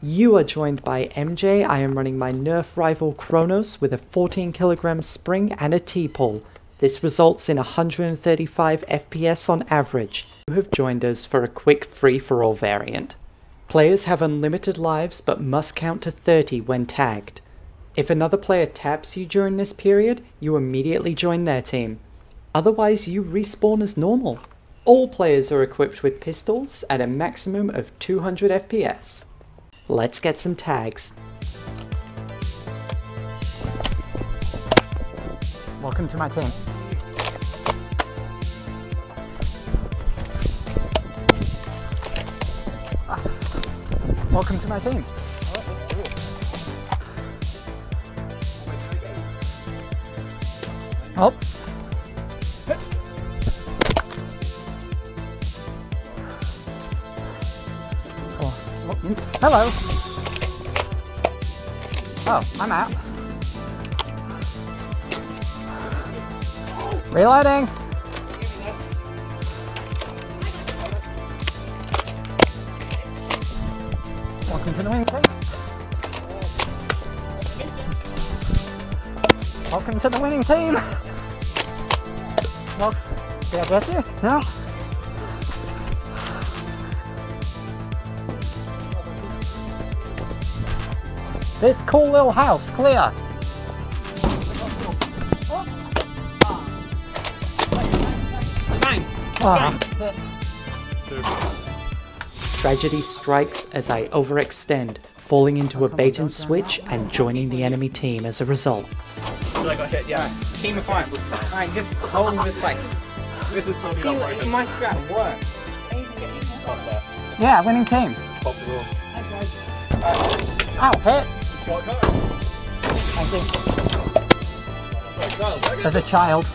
You are joined by MJ. I am running my Nerf rival Kronos with a 14 kilogram spring and a T-pull. This results in 135 FPS on average. You have joined us for a quick free-for-all variant. Players have unlimited lives but must count to 30 when tagged. If another player taps you during this period, you immediately join their team. Otherwise, you respawn as normal. All players are equipped with pistols at a maximum of 200 FPS. Let's get some tags. Welcome to my team. Ah. Welcome to my team. Oh. Hello. Oh, I'm out. Reloading. Welcome to the wing team. Welcome to the winning team. Well, did I get you? No? This cool little house, clear. Ah. Tragedy strikes as I overextend, falling into a bait and switch and joining the enemy team as a result. So I got hit, yeah. Team of five. Alright, just hold this place. This is totally See, not my scrap works. Yeah, winning team. Pop the roll. Ow, hit. Got cut. Thank you. Right, Kyle, back As a child.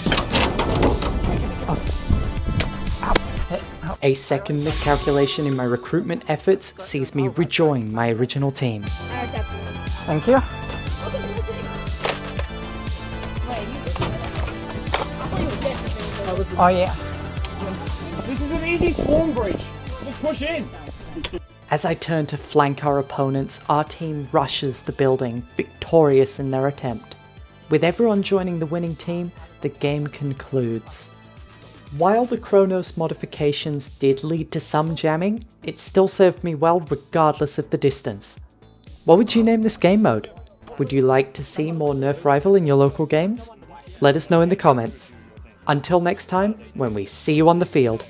Ow, hit. Ow. A second miscalculation in my recruitment efforts sees me rejoin my original team. Thank you. Oh yeah. This is an easy spawn breach. Just push in. As I turn to flank our opponents, our team rushes the building, victorious in their attempt. With everyone joining the winning team, the game concludes. While the Kronos modifications did lead to some jamming, it still served me well regardless of the distance. What would you name this game mode? Would you like to see more Nerf Rival in your local games? Let us know in the comments. Until next time, when we see you on the field.